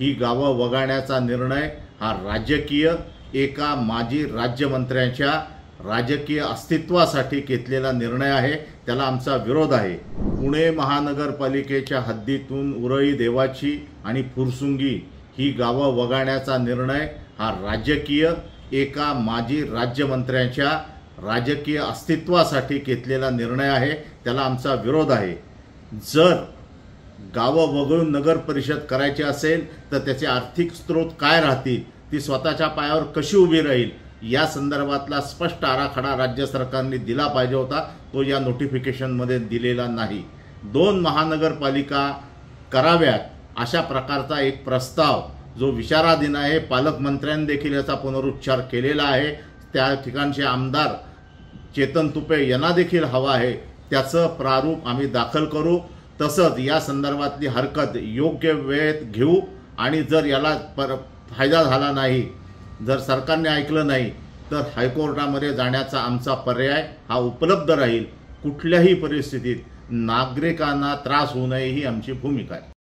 ही गावं वगाळण्याचा निर्णय हा राजकीय एका माजी राज्यमंत्र्यांच्या राजकीय अस्तित्वासाठी घेतलेला निर्णय आहे. त्याला आमचा विरोध आहे. पुणे महानगरपालिकेच्या हद्दीतून उरळी देवाची आणि फुरसुंगी ही गावं वगाळण्याचा निर्णय हा राजकीय एका माजी राज्यमंत्र्यांच्या राजकीय अस्तित्वासाठी घेतलेला निर्णय आहे. त्याला आमचा विरोध आहे. जर गावं वगळून नगर परिषद करायची असेल तर त्याचे आर्थिक स्रोत काय राहतील ती स्वतःच्या पायावर कशी उभी राहील या संदर्भातला स्पष्ट आराखडा राज्य सरकारने दिला पाहिजे होता. तो या नोटिफिकेशनमध्ये दिलेला नाही. दोन महानगरपालिका कराव्यात अशा प्रकारचा एक प्रस्ताव जो विचाराधीन आहे पालकमंत्र्यांनी देखील याचा पुनरुच्चार केलेला आहे. त्या ठिकाणचे आमदार चेतन तुपे यांना देखील हवा आहे. त्याचं प्रारूप आम्ही दाखल करू. तसंच या संदर्भातली हरकत योग्य वेळेत घेऊ आणि जर याला पर फायदा झाला नाही जर सरकारने ऐकलं नाही तर हायकोर्टामध्ये जाण्याचा आमचा पर्याय हा उपलब्ध राहील. कुठल्याही परिस्थितीत नागरिकांना त्रास होऊ नये ही आमची भूमिका आहे.